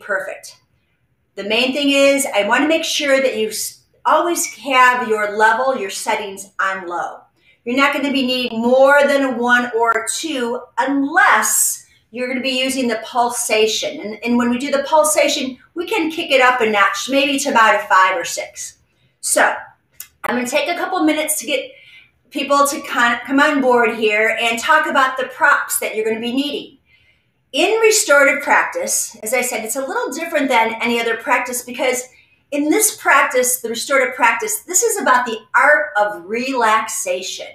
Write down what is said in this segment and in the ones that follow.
perfect. The main thing is I want to make sure that you always have your level, your settings on low. You're not going to be needing more than a one or two unless you're going to be using the pulsation. And, and when we do the pulsation, we can kick it up a notch, maybe to about a five or six. So I'm going to take a couple minutes to get people to come on board here and talk about the props that you're going to be needing. In restorative practice, as I said, it's a little different than any other practice because in this practice, the restorative practice, this is about the art of relaxation.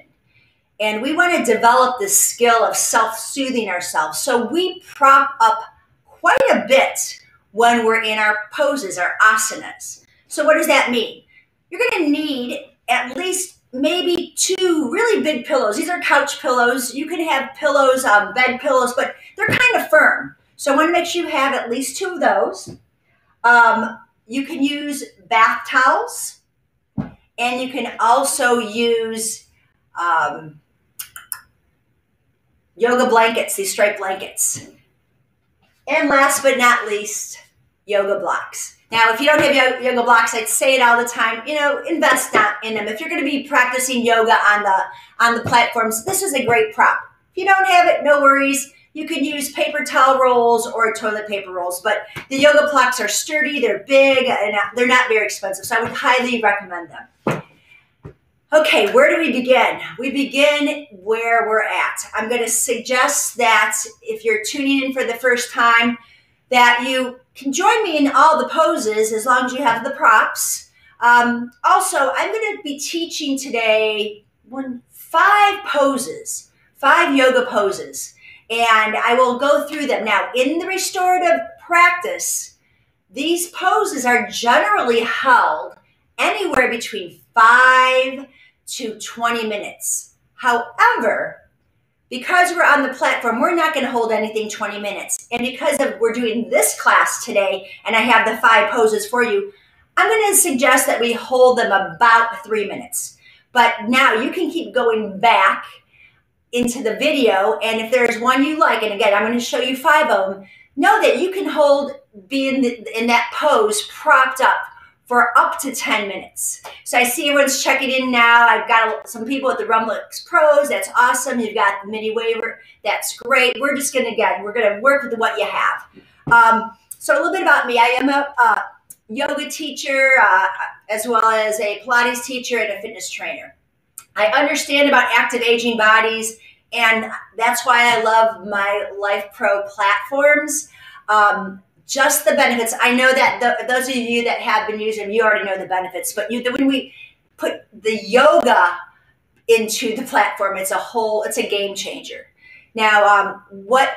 And we want to develop this skill of self soothing ourselves. So we prop up quite a bit when we're in our poses, our asanas. So, what does that mean? You're going to need at least maybe two really big pillows. These are couch pillows. You can have pillows, um, bed pillows, but they're kind of firm. So I want to make sure you have at least two of those. Um, you can use bath towels, and you can also use um, yoga blankets, these striped blankets. And last but not least, yoga blocks. Now, if you don't have yoga blocks, I'd say it all the time. You know, invest in them. If you're going to be practicing yoga on the on the platforms, this is a great prop. If you don't have it, no worries. You can use paper towel rolls or toilet paper rolls, but the yoga blocks are sturdy, they're big, and they're not very expensive. So I would highly recommend them. Okay, where do we begin? We begin where we're at. I'm going to suggest that if you're tuning in for the first time, that you can join me in all the poses as long as you have the props. Um, also, I'm going to be teaching today one five poses, five yoga poses, and I will go through them. Now, in the restorative practice, these poses are generally held anywhere between five to 20 minutes. However, because we're on the platform, we're not going to hold anything 20 minutes. And because of we're doing this class today and I have the five poses for you, I'm going to suggest that we hold them about three minutes. But now you can keep going back into the video. And if there's one you like, and again, I'm going to show you five of them, know that you can hold, be in, in that pose propped up for up to 10 minutes. So I see everyone's checking in now. I've got some people at the Rumblex Pros. That's awesome. You've got the mini Waver. That's great. We're just going to, again, we're going to work with what you have. Um, so a little bit about me. I am a, a yoga teacher, uh, as well as a Pilates teacher and a fitness trainer. I understand about active aging bodies, and that's why I love my Lifepro platforms. Um, just the benefits. I know that the, those of you that have been using them, you already know the benefits. But you, when we put the yoga into the platform, it's a whole, it's a game changer. Now, um, what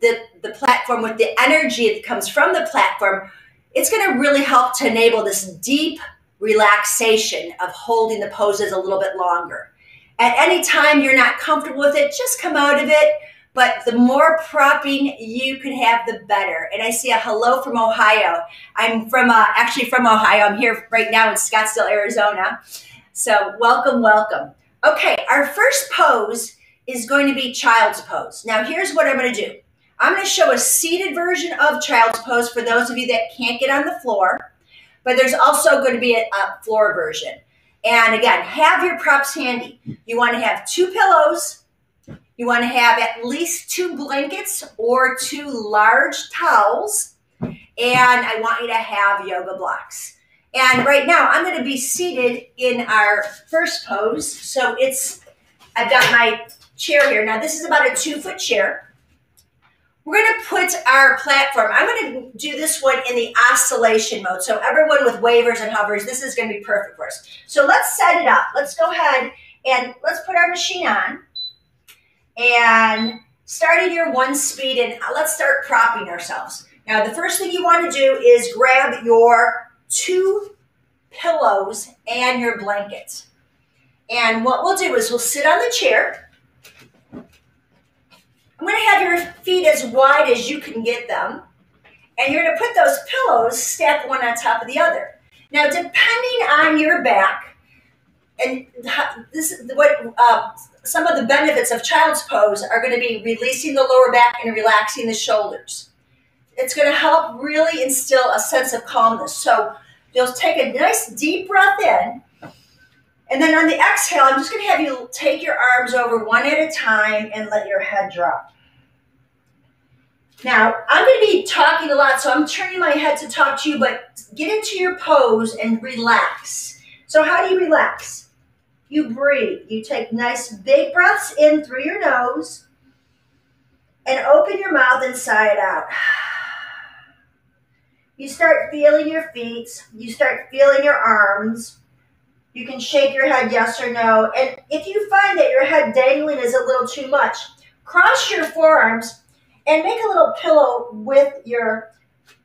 the the platform with the energy that comes from the platform, it's going to really help to enable this deep relaxation of holding the poses a little bit longer. At any time you're not comfortable with it, just come out of it but the more propping you can have, the better. And I see a hello from Ohio. I'm from uh, actually from Ohio. I'm here right now in Scottsdale, Arizona. So welcome, welcome. Okay, our first pose is going to be child's pose. Now here's what I'm going to do. I'm going to show a seated version of child's pose for those of you that can't get on the floor, but there's also going to be a, a floor version. And again, have your props handy. You want to have two pillows, you want to have at least two blankets or two large towels. And I want you to have yoga blocks. And right now I'm going to be seated in our first pose. So it's, I've got my chair here. Now this is about a two foot chair. We're going to put our platform, I'm going to do this one in the oscillation mode. So everyone with wavers and hovers, this is going to be perfect for us. So let's set it up. Let's go ahead and let's put our machine on and starting your one speed and let's start propping ourselves. Now, the first thing you want to do is grab your two pillows and your blankets. And what we'll do is we'll sit on the chair. I'm going to have your feet as wide as you can get them. And you're going to put those pillows stacked one on top of the other. Now, depending on your back, and this is what uh, some of the benefits of child's pose are going to be releasing the lower back and relaxing the shoulders. it's going to help really instill a sense of calmness. So you'll take a nice deep breath in. And then on the exhale, I'm just going to have you take your arms over one at a time and let your head drop. Now, I'm going to be talking a lot, so I'm turning my head to talk to you, but get into your pose and relax. So, how do you relax? You breathe. You take nice big breaths in through your nose and open your mouth and sigh it out. You start feeling your feet, you start feeling your arms. You can shake your head yes or no. And if you find that your head dangling is a little too much, cross your forearms and make a little pillow with your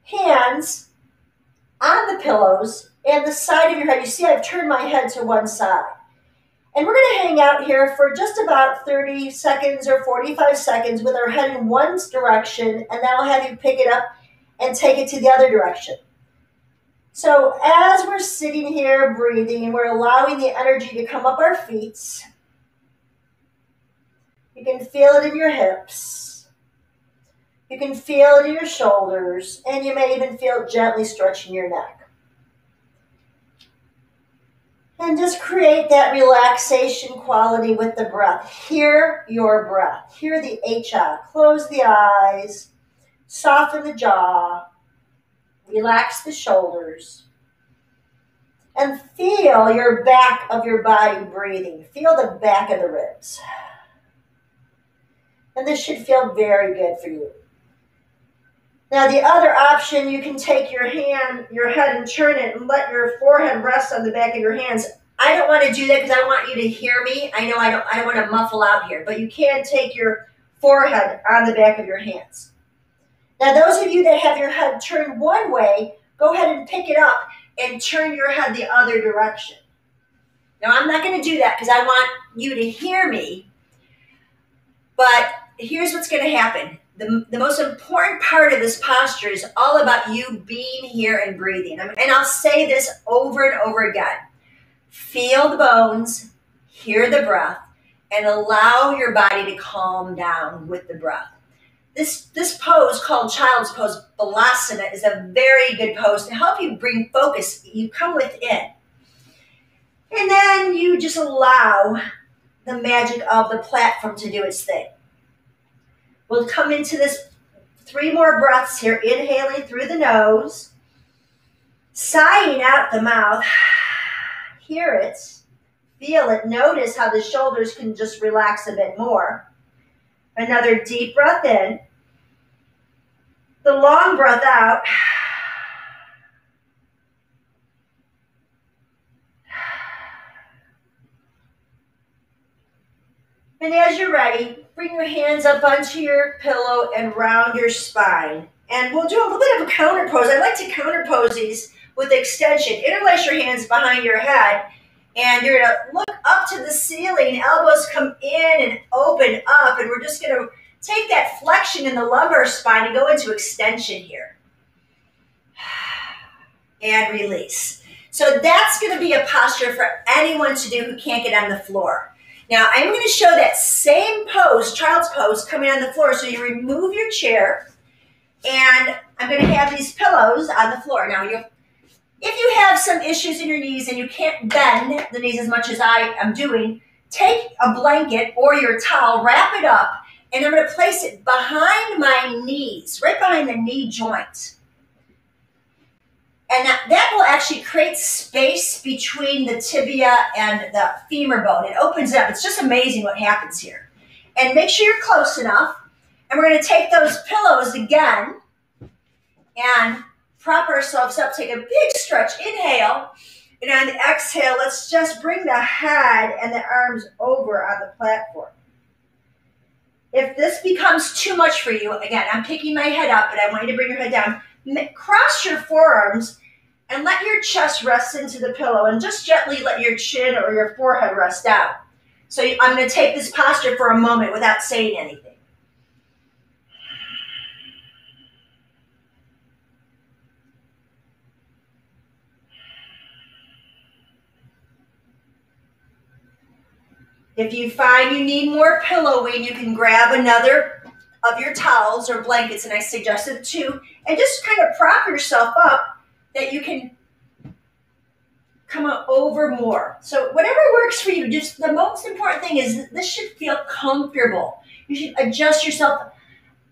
hands on the pillows and the side of your head. You see, I've turned my head to one side. And we're going to hang out here for just about 30 seconds or 45 seconds with our head in one direction, and then I'll have you pick it up and take it to the other direction. So as we're sitting here breathing, and we're allowing the energy to come up our feet. You can feel it in your hips. You can feel it in your shoulders, and you may even feel it gently stretching your neck. And just create that relaxation quality with the breath. Hear your breath. Hear the HI. Close the eyes. Soften the jaw. Relax the shoulders. And feel your back of your body breathing. Feel the back of the ribs. And this should feel very good for you. Now, the other option, you can take your hand, your head, and turn it and let your forehead rest on the back of your hands. I don't want to do that because I want you to hear me. I know I don't, I don't want to muffle out here, but you can take your forehead on the back of your hands. Now, those of you that have your head turned one way, go ahead and pick it up and turn your head the other direction. Now, I'm not going to do that because I want you to hear me, but here's what's going to happen the, the most important part of this posture is all about you being here and breathing. And I'll say this over and over again. Feel the bones, hear the breath, and allow your body to calm down with the breath. This, this pose called child's pose, balasana, is a very good pose to help you bring focus. You come within. And then you just allow the magic of the platform to do its thing. We'll come into this three more breaths here, inhaling through the nose, sighing out the mouth. Hear it, feel it. Notice how the shoulders can just relax a bit more. Another deep breath in. The long breath out. And as you're ready, bring your hands up onto your pillow and round your spine. And we'll do a little bit of a counter pose. I like to counter pose these with extension. Interlace your hands behind your head, and you're gonna look up to the ceiling. Elbows come in and open up, and we're just gonna take that flexion in the lumbar spine and go into extension here. And release. So that's gonna be a posture for anyone to do who can't get on the floor. Now I'm going to show that same pose, child's pose, coming on the floor. So you remove your chair, and I'm going to have these pillows on the floor. Now you, if you have some issues in your knees and you can't bend the knees as much as I am doing, take a blanket or your towel, wrap it up, and I'm going to place it behind my knees, right behind the knee joint. And that, that will actually create space between the tibia and the femur bone. It opens up. It's just amazing what happens here. And make sure you're close enough. And we're going to take those pillows again and prop ourselves up. Take a big stretch. Inhale. And on the exhale, let's just bring the head and the arms over on the platform. If this becomes too much for you, again, I'm picking my head up, but I want you to bring your head down cross your forearms and let your chest rest into the pillow and just gently let your chin or your forehead rest down. So I'm going to take this posture for a moment without saying anything. If you find you need more pillowing, you can grab another of your towels or blankets, and I suggested two and just kind of prop yourself up that you can come over more. So whatever works for you, just the most important thing is this should feel comfortable. You should adjust yourself.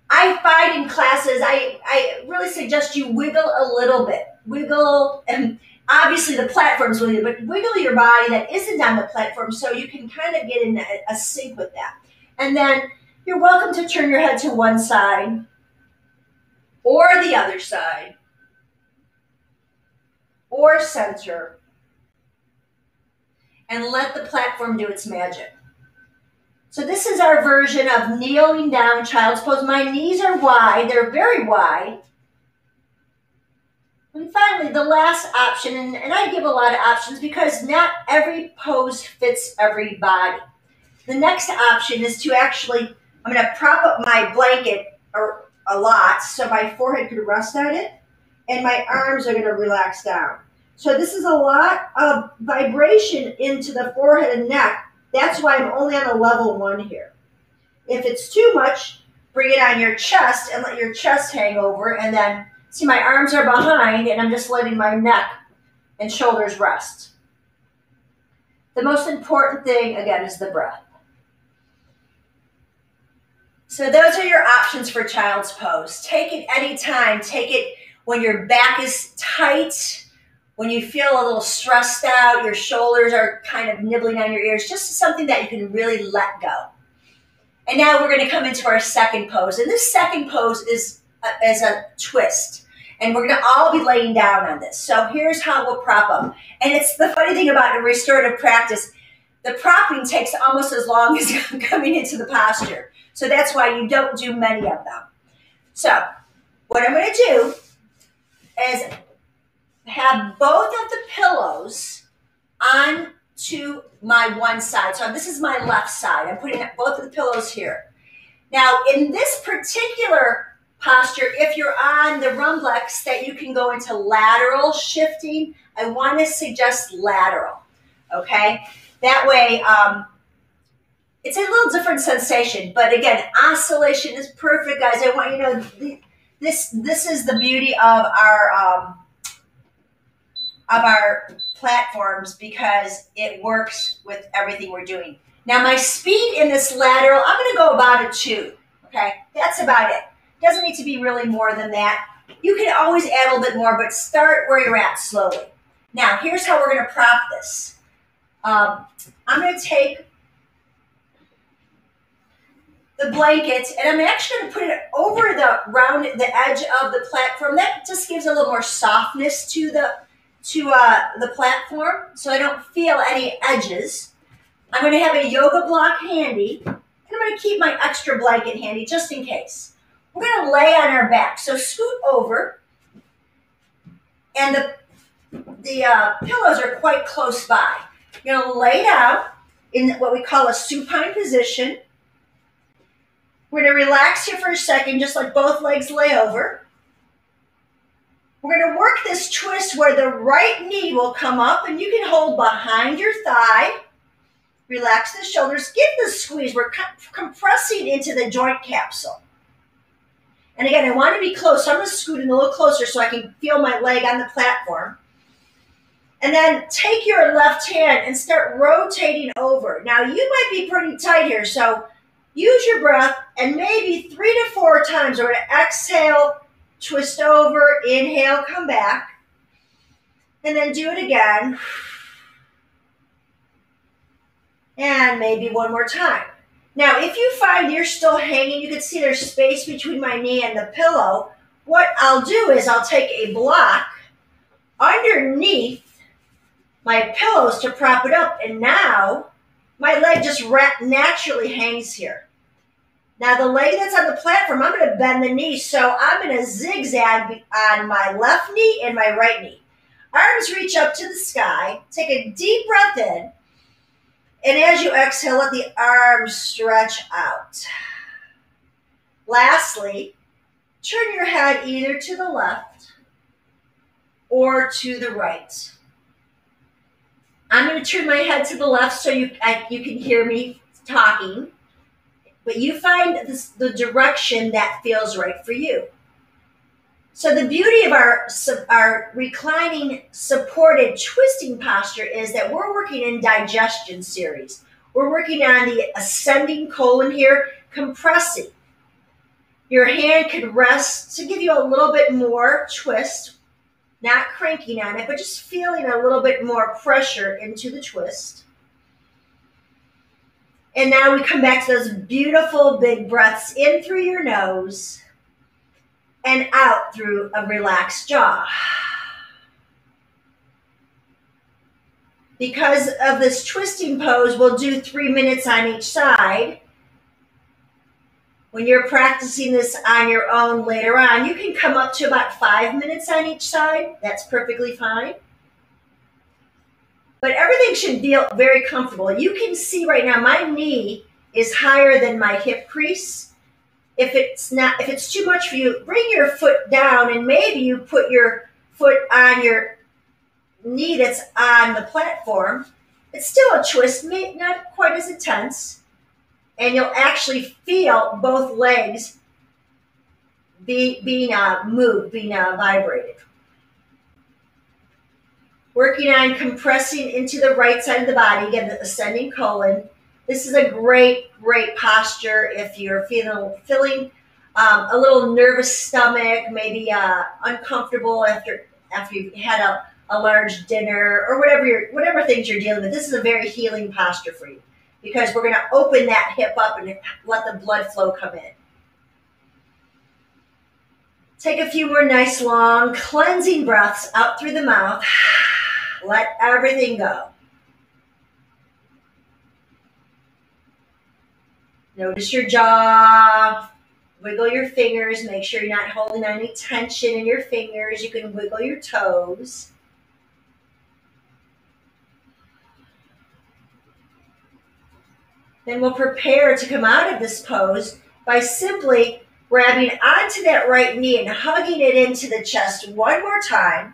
I find in classes, I, I really suggest you wiggle a little bit. Wiggle, and obviously the platform's with but wiggle your body that isn't on the platform so you can kind of get in a, a sync with that. And then you're welcome to turn your head to one side or the other side or center and let the platform do its magic. So this is our version of kneeling down child's pose. My knees are wide, they're very wide. And finally, the last option, and, and I give a lot of options because not every pose fits every body. The next option is to actually, I'm going to prop up my blanket or a lot so my forehead could rest on it and my arms are going to relax down. So this is a lot of vibration into the forehead and neck. That's why I'm only on a level one here. If it's too much, bring it on your chest and let your chest hang over. And then see my arms are behind and I'm just letting my neck and shoulders rest. The most important thing, again, is the breath. So those are your options for child's pose. Take it anytime. Take it when your back is tight, when you feel a little stressed out, your shoulders are kind of nibbling on your ears, just something that you can really let go. And now we're going to come into our second pose. And this second pose is a, is a twist. And we're going to all be laying down on this. So here's how we'll prop up. And it's the funny thing about a restorative practice, the propping takes almost as long as coming into the posture. So that's why you don't do many of them. So what I'm going to do is have both of the pillows on to my one side. So this is my left side. I'm putting both of the pillows here. Now, in this particular posture, if you're on the Rumblex, that you can go into lateral shifting, I want to suggest lateral, okay? That way, um, it's a little different sensation. But again, oscillation is perfect, guys. I want you to know this, this is the beauty of our um, of our platforms because it works with everything we're doing. Now my speed in this lateral, I'm going to go about a two. Okay, that's about it. Doesn't need to be really more than that. You can always add a little bit more, but start where you're at slowly. Now here's how we're going to prop this. Um, I'm going to take the blanket and I'm actually going to put it over the round the edge of the platform. That just gives a little more softness to the to uh, the platform so I don't feel any edges. I'm going to have a yoga block handy, and I'm going to keep my extra blanket handy just in case. We're going to lay on our back. So scoot over, and the, the uh, pillows are quite close by. You're going to lay down in what we call a supine position. We're going to relax here for a second, just like both legs lay over. We're going to work this twist where the right knee will come up and you can hold behind your thigh. Relax the shoulders. Give the squeeze. We're compressing into the joint capsule. And again, I want to be close. So I'm going to scoot in a little closer so I can feel my leg on the platform. And then take your left hand and start rotating over. Now, you might be pretty tight here, so use your breath and maybe three to four times. To exhale twist over, inhale, come back, and then do it again. And maybe one more time. Now, if you find you're still hanging, you can see there's space between my knee and the pillow. What I'll do is I'll take a block underneath my pillows to prop it up, and now my leg just naturally hangs here. Now the leg that's on the platform, I'm going to bend the knee. So I'm going to zigzag on my left knee and my right knee. Arms reach up to the sky. Take a deep breath in. And as you exhale, let the arms stretch out. Lastly, turn your head either to the left or to the right. I'm going to turn my head to the left so you, I, you can hear me talking but you find the direction that feels right for you. So the beauty of our our reclining supported twisting posture is that we're working in digestion series. We're working on the ascending colon here, compressing. Your hand could rest to give you a little bit more twist, not cranking on it, but just feeling a little bit more pressure into the twist. And now we come back to those beautiful big breaths in through your nose and out through a relaxed jaw. Because of this twisting pose, we'll do three minutes on each side. When you're practicing this on your own later on, you can come up to about five minutes on each side. That's perfectly fine. But everything should feel very comfortable. You can see right now my knee is higher than my hip crease. If it's not if it's too much for you bring your foot down and maybe you put your foot on your knee that's on the platform. It's still a twist maybe not quite as intense. And you'll actually feel both legs be, being uh, moved being uh, vibrated working on compressing into the right side of the body again the ascending colon this is a great, great posture if you're feeling feeling um, a little nervous stomach, maybe uh, uncomfortable after after you've had a, a large dinner or whatever you're, whatever things you're dealing with. This is a very healing posture for you because we're going to open that hip up and let the blood flow come in. Take a few more nice long cleansing breaths out through the mouth. Let everything go. Notice your jaw. Wiggle your fingers. Make sure you're not holding any tension in your fingers. You can wiggle your toes. Then we'll prepare to come out of this pose by simply grabbing onto that right knee and hugging it into the chest one more time.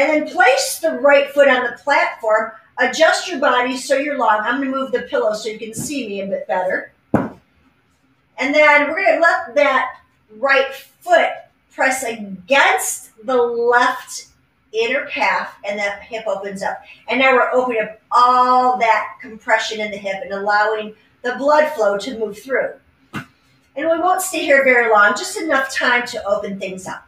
And then place the right foot on the platform. Adjust your body so you're long. I'm going to move the pillow so you can see me a bit better. And then we're going to let that right foot press against the left inner calf and that hip opens up. And now we're opening up all that compression in the hip and allowing the blood flow to move through. And we won't stay here very long, just enough time to open things up.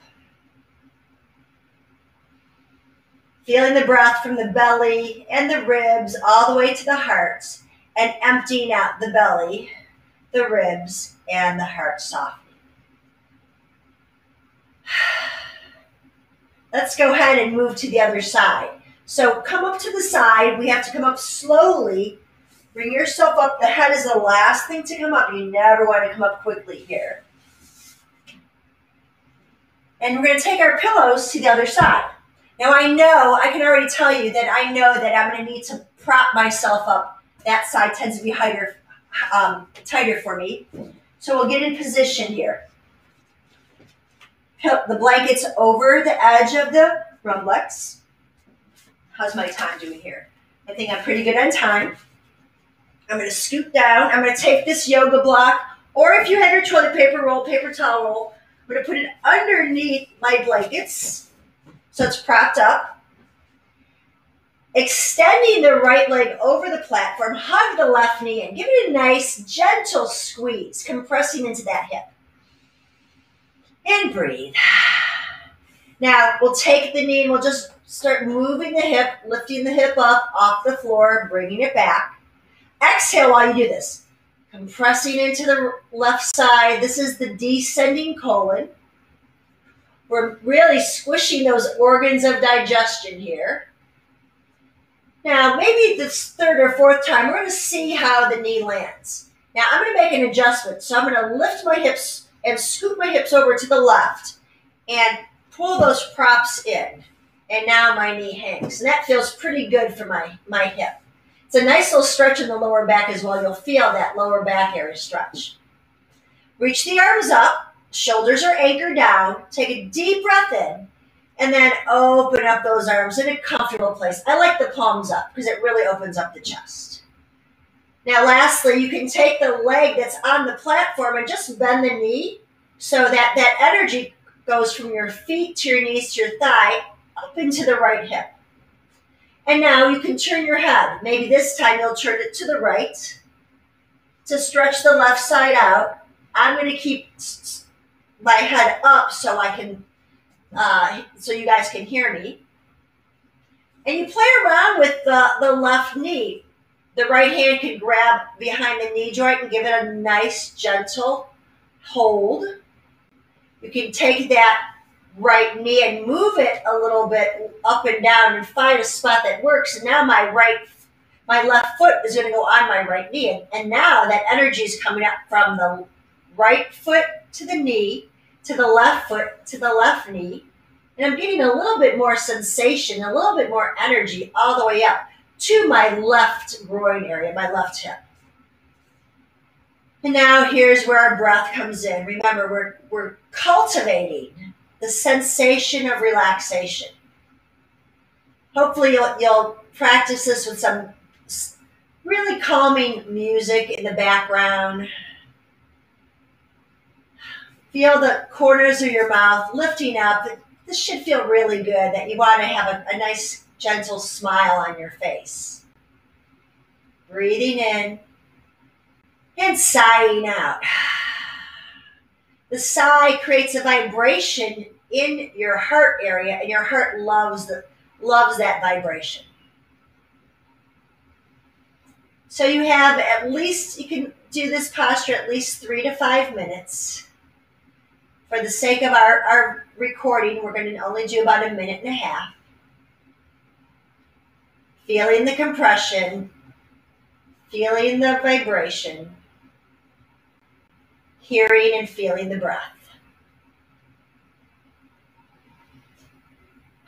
Feeling the breath from the belly and the ribs all the way to the heart and emptying out the belly, the ribs, and the heart softening. Let's go ahead and move to the other side. So come up to the side. We have to come up slowly. Bring yourself up. The head is the last thing to come up. You never want to come up quickly here. And we're going to take our pillows to the other side. Now I know, I can already tell you that I know that I'm going to need to prop myself up. That side tends to be tighter, um, tighter for me. So we'll get in position here. The blanket's over the edge of the rumblex. How's my time doing here? I think I'm pretty good on time. I'm going to scoop down. I'm going to take this yoga block, or if you have your toilet paper roll, paper towel roll, I'm going to put it underneath my blankets so it's propped up. Extending the right leg over the platform, hug the left knee and give it a nice, gentle squeeze, compressing into that hip. And breathe. Now we'll take the knee and we'll just start moving the hip, lifting the hip up off the floor, bringing it back. Exhale while you do this. Compressing into the left side. This is the descending colon. We're really squishing those organs of digestion here. Now, maybe this third or fourth time, we're going to see how the knee lands. Now, I'm going to make an adjustment. So I'm going to lift my hips and scoop my hips over to the left and pull those props in. And now my knee hangs. And that feels pretty good for my, my hip. It's a nice little stretch in the lower back as well. You'll feel that lower back area stretch. Reach the arms up. Shoulders are anchored down. Take a deep breath in and then open up those arms in a comfortable place. I like the palms up because it really opens up the chest. Now, lastly, you can take the leg that's on the platform and just bend the knee so that that energy goes from your feet to your knees to your thigh up into the right hip. And now you can turn your head. Maybe this time you'll turn it to the right to stretch the left side out. I'm going to keep my head up so I can, uh, so you guys can hear me. And you play around with the, the left knee. The right hand can grab behind the knee joint and give it a nice, gentle hold. You can take that right knee and move it a little bit up and down and find a spot that works. And now my right, my left foot is going to go on my right knee. And, and now that energy is coming up from the right foot to the knee, to the left foot, to the left knee. And I'm getting a little bit more sensation, a little bit more energy all the way up to my left groin area, my left hip. And now here's where our breath comes in. Remember, we're, we're cultivating the sensation of relaxation. Hopefully, you'll, you'll practice this with some really calming music in the background. Feel the corners of your mouth lifting up. This should feel really good that you want to have a, a nice, gentle smile on your face. Breathing in and sighing out. The sigh creates a vibration in your heart area, and your heart loves the, loves that vibration. So you have at least you can do this posture at least three to five minutes. For the sake of our, our recording, we're going to only do about a minute and a half. Feeling the compression, feeling the vibration hearing and feeling the breath.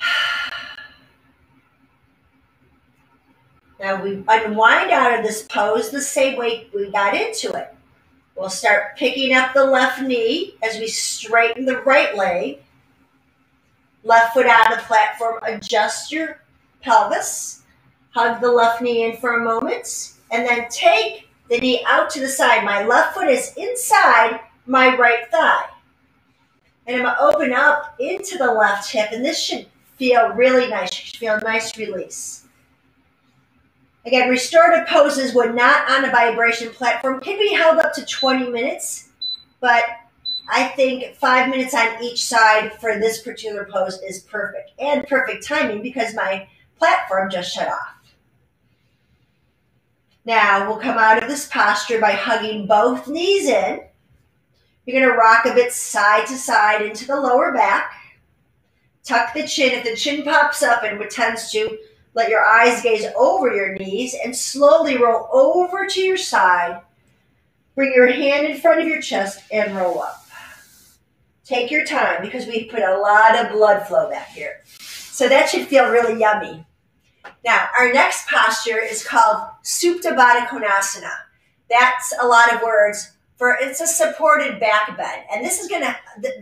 Now we unwind out of this pose the same way we got into it. We'll start picking up the left knee as we straighten the right leg. Left foot out of the platform, adjust your pelvis. Hug the left knee in for a moment. And then take the knee out to the side. My left foot is inside my right thigh. And I'm going to open up into the left hip, and this should feel really nice. You should feel a nice release. Again, restorative poses when not on a vibration platform can be held up to 20 minutes, but I think five minutes on each side for this particular pose is perfect and perfect timing because my platform just shut off. Now we'll come out of this posture by hugging both knees in. You're going to rock a bit side to side into the lower back. Tuck the chin. If the chin pops up and tends to, let your eyes gaze over your knees and slowly roll over to your side. Bring your hand in front of your chest and roll up. Take your time because we put a lot of blood flow back here. So that should feel really yummy. Now, our next posture is called Supta Baddha Konasana. That's a lot of words for it's a supported back bend. And this is gonna,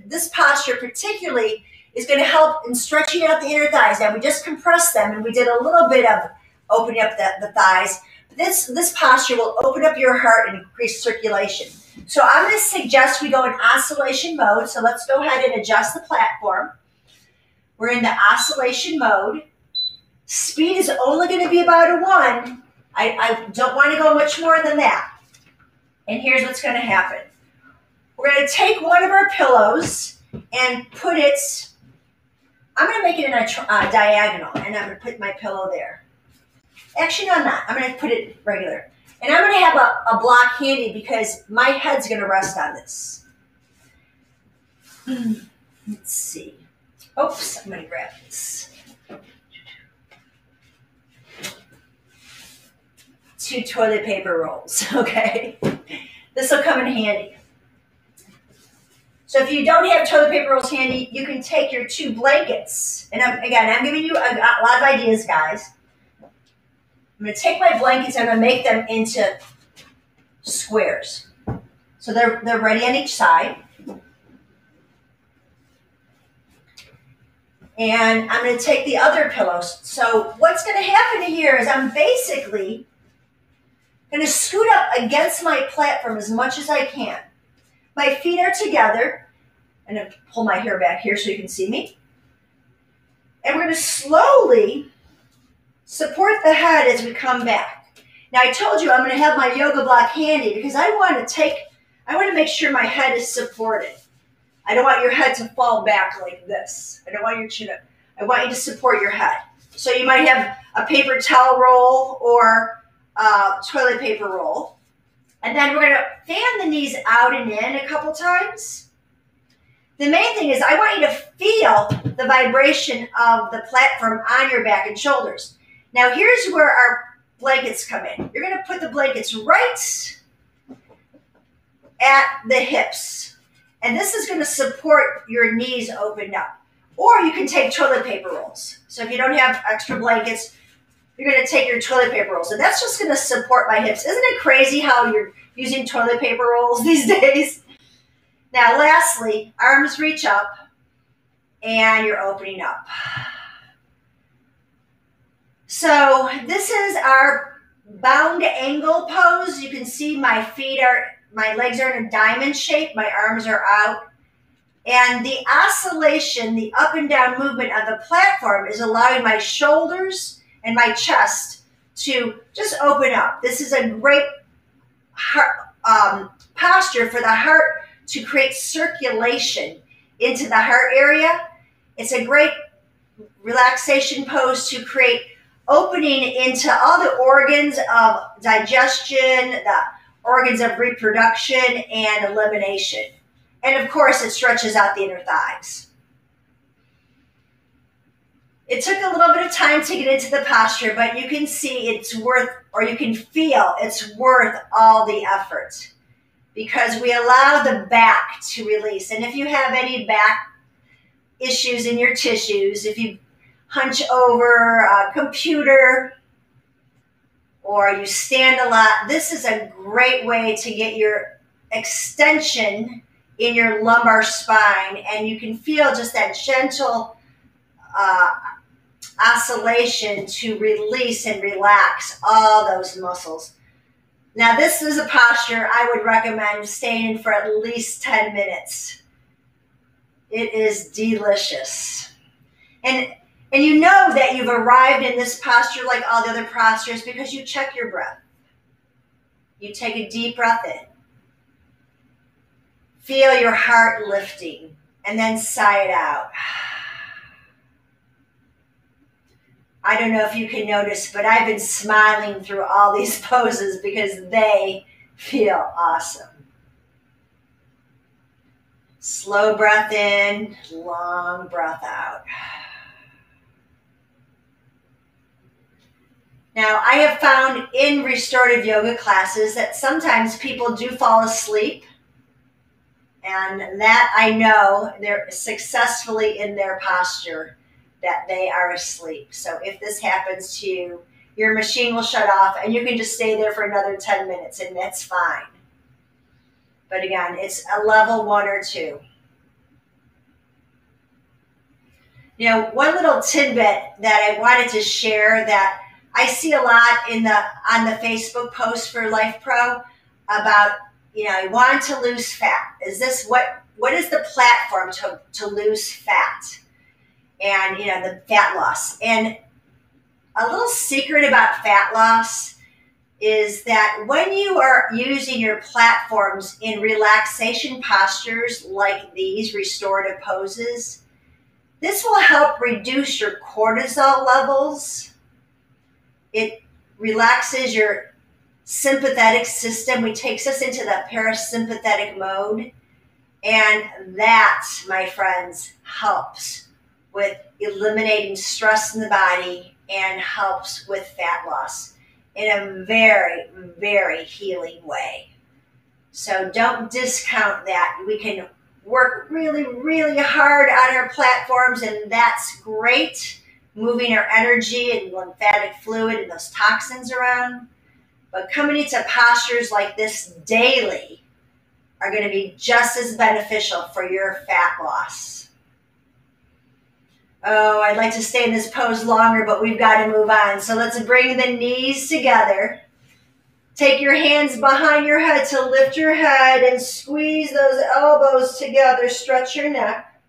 this posture particularly is gonna help in stretching out the inner thighs. Now, we just compressed them and we did a little bit of opening up the, the thighs. But This, this posture will open up your heart and increase circulation. So I'm gonna suggest we go in oscillation mode. So let's go ahead and adjust the platform. We're in the oscillation mode. Speed is only going to be about a one. I, I don't want to go much more than that. And here's what's going to happen. We're going to take one of our pillows and put it, I'm going to make it in a uh, diagonal, and I'm going to put my pillow there. Actually, no, I'm not. I'm going to put it regular. And I'm going to have a, a block handy because my head's going to rest on this. Let's see. Oops, I'm going to grab this. two toilet paper rolls, okay? This will come in handy. So if you don't have toilet paper rolls handy, you can take your two blankets. And I'm, again, I'm giving you a, a lot of ideas, guys. I'm going to take my blankets and I'm going to make them into squares. So they're, they're ready on each side. And I'm going to take the other pillows. So what's going to happen here is I'm basically going to scoot up against my platform as much as I can. My feet are together, I'm going to pull my hair back here so you can see me. And we're going to slowly support the head as we come back. Now I told you I'm going to have my yoga block handy because I want to take, I want to make sure my head is supported. I don't want your head to fall back like this. I don't want your chin up. I want you to support your head. So you might have a paper towel roll or a toilet paper roll. And then we're going to fan the knees out and in a couple times. The main thing is I want you to feel the vibration of the platform on your back and shoulders. Now here's where our blankets come in. You're going to put the blankets right at the hips. And this is going to support your knees opened up. Or you can take toilet paper rolls. So if you don't have extra blankets, you're going to take your toilet paper rolls. And that's just going to support my hips. Isn't it crazy how you're using toilet paper rolls these days? Now, lastly, arms reach up and you're opening up. So this is our bound angle pose. You can see my feet are, my legs are in a diamond shape. My arms are out. And the oscillation, the up and down movement of the platform is allowing my shoulders and my chest to just open up. This is a great heart, um, posture for the heart to create circulation into the heart area. It's a great relaxation pose to create opening into all the organs of digestion, the organs of reproduction, and elimination. And of course, it stretches out the inner thighs. It took a little bit of time to get into the posture, but you can see it's worth, or you can feel it's worth all the effort because we allow the back to release. And if you have any back issues in your tissues, if you hunch over a computer or you stand a lot, this is a great way to get your extension in your lumbar spine, and you can feel just that gentle uh, oscillation to release and relax all those muscles. Now, this is a posture I would recommend staying for at least 10 minutes. It is delicious. And and you know that you've arrived in this posture like all the other postures because you check your breath. You take a deep breath in. Feel your heart lifting and then sigh it out. I don't know if you can notice, but I've been smiling through all these poses because they feel awesome. Slow breath in, long breath out. Now, I have found in restorative yoga classes that sometimes people do fall asleep and that I know they're successfully in their posture that they are asleep. So if this happens to you, your machine will shut off and you can just stay there for another 10 minutes and that's fine. But again, it's a level one or two. You know, one little tidbit that I wanted to share that I see a lot in the on the Facebook post for Lifepro about you know, I want to lose fat. Is this what what is the platform to, to lose fat? And you know, the fat loss. And a little secret about fat loss is that when you are using your platforms in relaxation postures like these restorative poses, this will help reduce your cortisol levels. It relaxes your sympathetic system, which takes us into the parasympathetic mode. And that, my friends, helps with eliminating stress in the body and helps with fat loss in a very, very healing way. So don't discount that. We can work really, really hard on our platforms, and that's great, moving our energy and lymphatic fluid and those toxins around. But coming into postures like this daily are going to be just as beneficial for your fat loss. Oh, I'd like to stay in this pose longer, but we've got to move on. So let's bring the knees together. Take your hands behind your head to lift your head and squeeze those elbows together. Stretch your neck.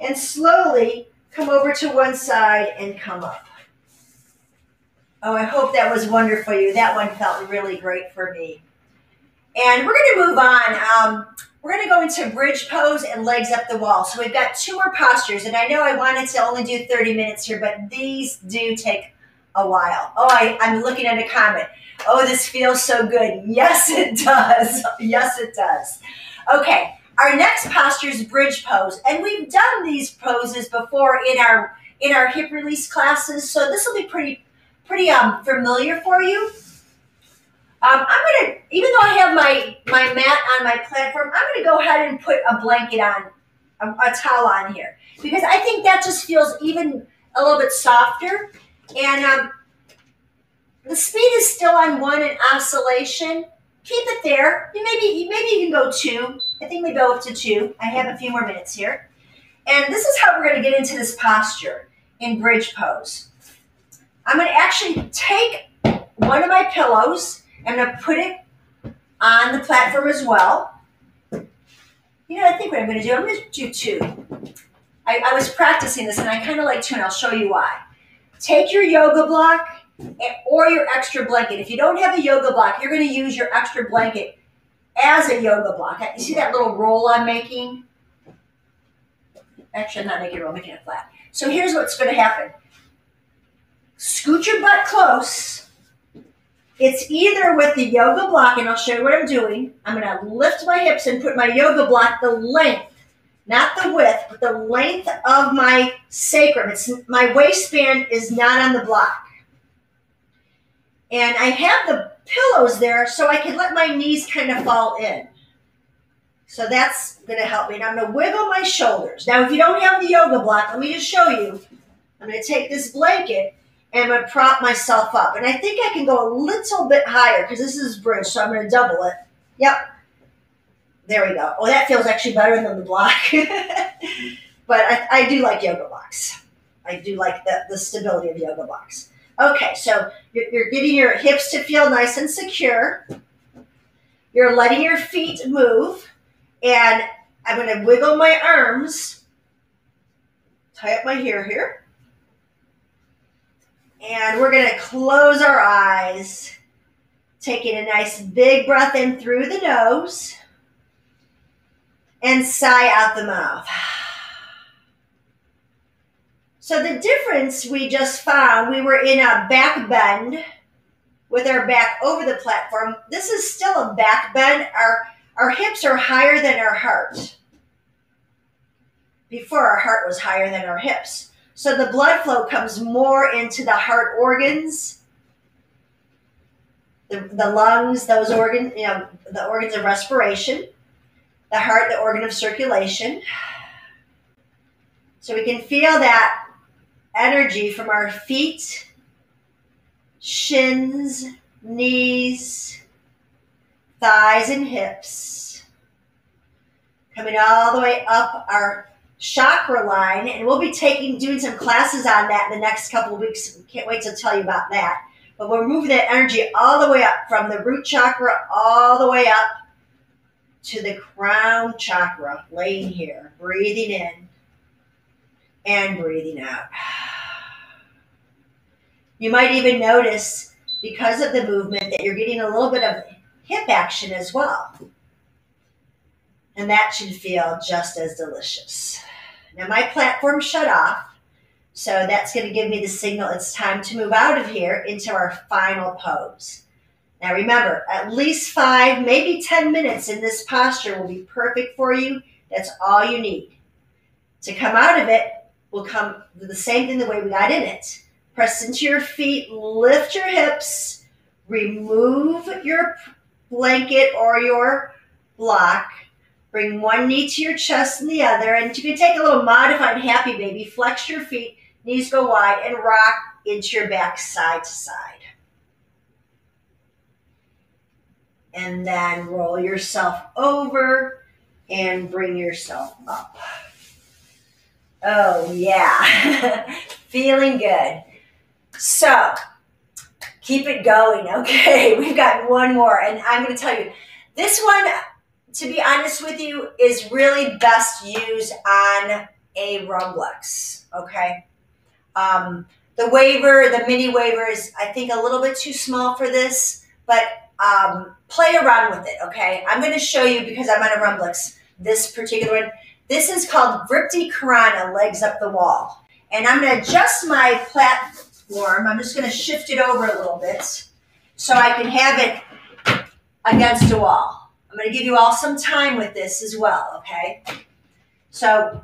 And slowly come over to one side and come up. Oh, I hope that was wonderful you. That one felt really great for me. And we're going to move on. Um, we're going to go into bridge pose and legs up the wall. So we've got two more postures. And I know I wanted to only do 30 minutes here, but these do take a while. Oh, I, I'm looking at a comment. Oh, this feels so good. Yes, it does. yes, it does. Okay, our next posture is bridge pose. And we've done these poses before in our in our hip release classes. So this will be pretty pretty um, familiar for you. Um, I'm gonna, even though I have my my mat on my platform, I'm gonna go ahead and put a blanket on, a, a towel on here because I think that just feels even a little bit softer. And um, the speed is still on one in oscillation. Keep it there. Maybe maybe you can go two. I think we go up to two. I have a few more minutes here. And this is how we're going to get into this posture in bridge pose. I'm going to actually take one of my pillows I'm going to put it on the platform as well. You know, I think what I'm going to do, I'm going to do two. I, I was practicing this and I kind of like two, and I'll show you why. Take your yoga block or your extra blanket. If you don't have a yoga block, you're going to use your extra blanket as a yoga block. You see that little roll I'm making? Actually, I'm not making a roll, I'm making it flat. So here's what's going to happen. Scoot your butt close it's either with the yoga block, and I'll show you what I'm doing. I'm going to lift my hips and put my yoga block the length, not the width, but the length of my sacrum. It's my waistband is not on the block. And I have the pillows there so I can let my knees kind of fall in. So that's going to help me. And I'm going to wiggle my shoulders. Now, if you don't have the yoga block, let me just show you. I'm going to take this blanket and I'm going to prop myself up. And I think I can go a little bit higher because this is bridge, so I'm going to double it. Yep. There we go. Oh, that feels actually better than the block. but I, I, do like yoga blocks. I do like the, the stability of yoga blocks. Okay, so you're, you're getting your hips to feel nice and secure. You're letting your feet move. And I'm going to wiggle my arms, tie up my hair here. And we're going to close our eyes, taking a nice big breath in through the nose and sigh out the mouth. So the difference we just found, we were in a back bend with our back over the platform. This is still a back bend. Our, our hips are higher than our heart. Before our heart was higher than our hips. So the blood flow comes more into the heart organs, the, the lungs, those organs, you know, the organs of respiration, the heart, the organ of circulation. So we can feel that energy from our feet, shins, knees, thighs, and hips, coming all the way up our chakra line, and we'll be taking doing some classes on that in the next couple of weeks. Can't wait to tell you about that. But we're moving that energy all the way up from the root chakra all the way up to the crown chakra, laying here, breathing in and breathing out. You might even notice because of the movement that you're getting a little bit of hip action as well. And that should feel just as delicious. Now my platform shut off, so that's going to give me the signal it's time to move out of here into our final pose. Now remember, at least five, maybe 10 minutes in this posture will be perfect for you. That's all you need. To come out of it, we'll come the same thing the way we got in it. Press into your feet, lift your hips, remove your blanket or your block, Bring one knee to your chest and the other. And you can take a little modified happy baby. Flex your feet, knees go wide, and rock into your back side to side. And then roll yourself over and bring yourself up. Oh, yeah. Feeling good. So, keep it going. Okay, we've got one more, and I'm going to tell you this one. To be honest with you, is really best used on a Rumblex. Okay, um, the Waver, the mini Waver is I think a little bit too small for this, but um, play around with it. Okay, I'm going to show you because I'm on a Rumblex. This particular one. This is called Vripti Karana Legs Up the Wall. And I'm going to adjust my platform. I'm just going to shift it over a little bit so I can have it against a wall. I'm going to give you all some time with this as well, okay? So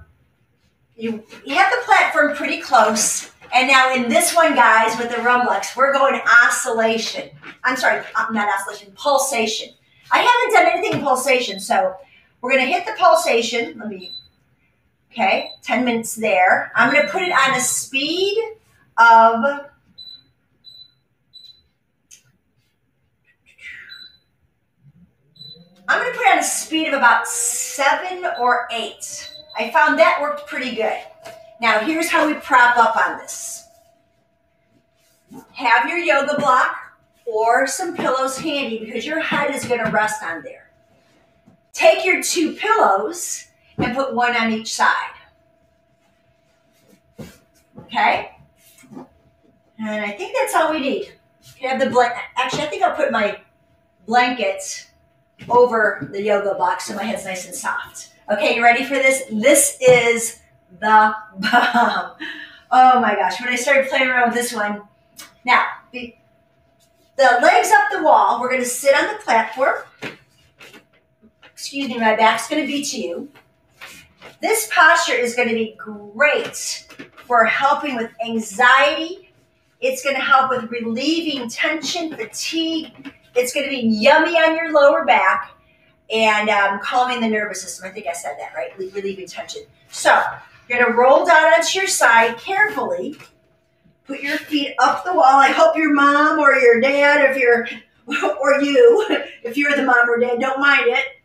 you have the platform pretty close. And now in this one, guys, with the Rumblex, we're going oscillation. I'm sorry, uh, not oscillation, pulsation. I haven't done anything pulsation, so we're going to hit the pulsation. Let me, okay, 10 minutes there. I'm going to put it on a speed of I'm to put on a speed of about seven or eight. I found that worked pretty good. Now, here's how we prop up on this. Have your yoga block or some pillows handy because your head is to rest on there. Take your two pillows and put one on each side. Okay? And I think that's all we need. You have the blanket. Actually, I think I'll put my blankets over the yoga box so my head's nice and soft. Okay, you ready for this? This is the bomb. Oh my gosh, when I started playing around with this one. Now, the, the legs up the wall, we're going to sit on the platform excuse me, my back's going to be to you. This posture is going to be great for helping with anxiety. It's going to help with relieving tension, fatigue. It's going to be yummy on your lower back and um, calming the nervous system. I think I said that right, relieving tension. So you're going to roll down onto your side carefully. Put your feet up the wall. I hope your mom or your dad, if you're, or you, if you're the mom or dad, don't mind it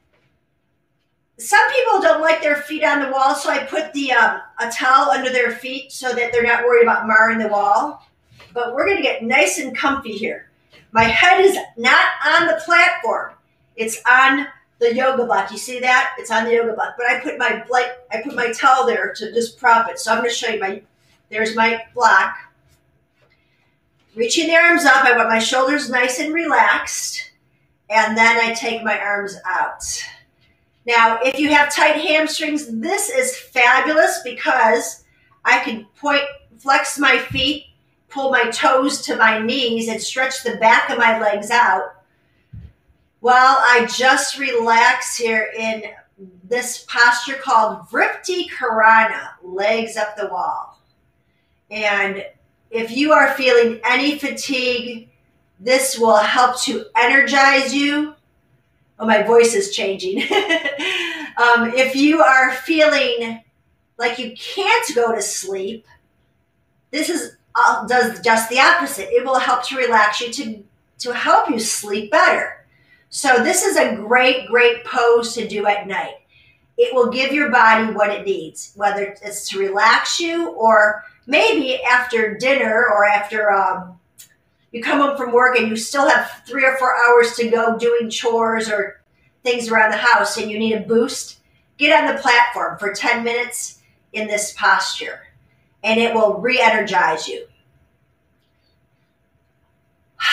some people don't like their feet on the wall, so I put the um, a towel under their feet so that they're not worried about marring the wall. But we're going to get nice and comfy here. My head is not on the platform; it's on the yoga block. You see that? It's on the yoga block. But I put my like I put my towel there to just prop it. So I'm going to show you my. There's my block. Reaching the arms up, I want my shoulders nice and relaxed, and then I take my arms out. Now, if you have tight hamstrings, this is fabulous because I can point, flex my feet, pull my toes to my knees, and stretch the back of my legs out while I just relax here in this posture called Vripti Karana, legs up the wall. And if you are feeling any fatigue, this will help to energize you Oh, my voice is changing. um, if you are feeling like you can't go to sleep, this is uh, does just the opposite. It will help to relax you to to help you sleep better. So this is a great, great pose to do at night. It will give your body what it needs, whether it's to relax you or maybe after dinner or after um, you come home from work and you still have three or four hours to go doing chores or things around the house and you need a boost, get on the platform for 10 minutes in this posture and it will re energize you.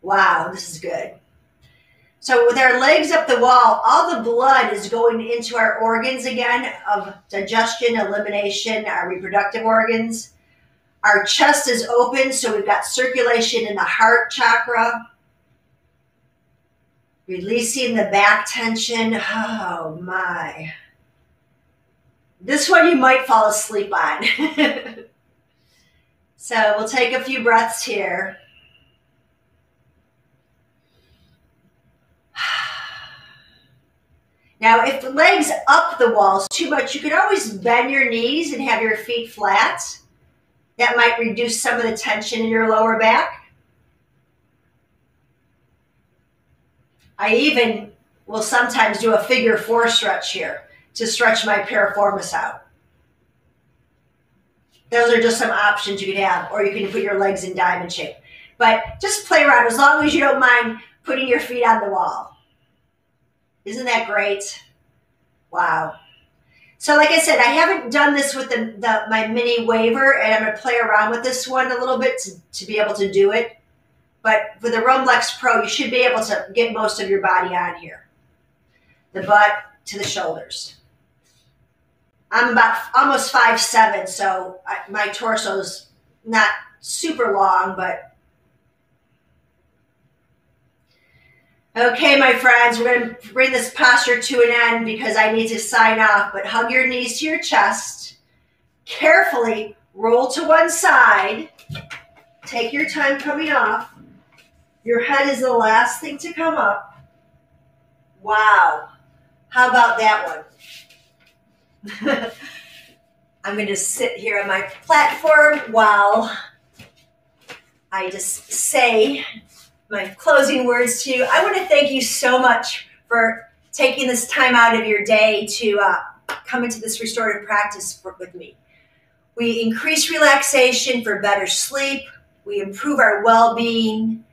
wow, this is good. So, with our legs up the wall, all the blood is going into our organs again of digestion, elimination, our reproductive organs. Our chest is open, so we've got circulation in the heart chakra. Releasing the back tension. Oh my. This one you might fall asleep on. so we'll take a few breaths here. Now, if the legs up the walls too much, you can always bend your knees and have your feet flat. That might reduce some of the tension in your lower back. I even will sometimes do a figure four stretch here to stretch my piriformis out. Those are just some options you could have, or you can put your legs in diamond shape. But just play around as long as you don't mind putting your feet on the wall. Isn't that great? Wow. So like I said, I haven't done this with the, the my mini waver, and I'm going to play around with this one a little bit to, to be able to do it. But with the Rumblex Pro, you should be able to get most of your body on here. The butt to the shoulders. I'm about almost five seven, so I, my torso's not super long, but Okay, my friends, we're going to bring this posture to an end because I need to sign off. But hug your knees to your chest. Carefully roll to one side. Take your time coming off. Your head is the last thing to come up. Wow. How about that one? I'm going to sit here on my platform while I just say my closing words to you. I want to thank you so much for taking this time out of your day to uh, come into this restorative practice for, with me. We increase relaxation for better sleep. We improve our well-being,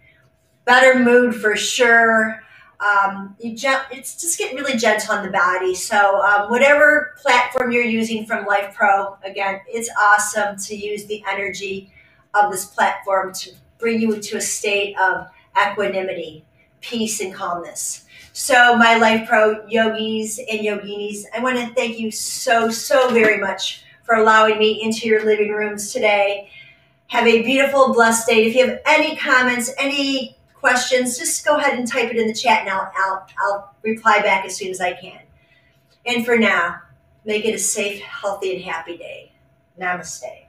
better mood for sure. Um, you it's just getting really gentle on the body. So um, whatever platform you're using from Lifepro, again, it's awesome to use the energy of this platform to bring you into a state of equanimity, peace, and calmness. So, my Lifepro yogis and yoginis, I want to thank you so, so very much for allowing me into your living rooms today. Have a beautiful, blessed day. If you have any comments, any questions, just go ahead and type it in the chat and I'll, I'll, I'll reply back as soon as I can. And for now, make it a safe, healthy, and happy day. Namaste.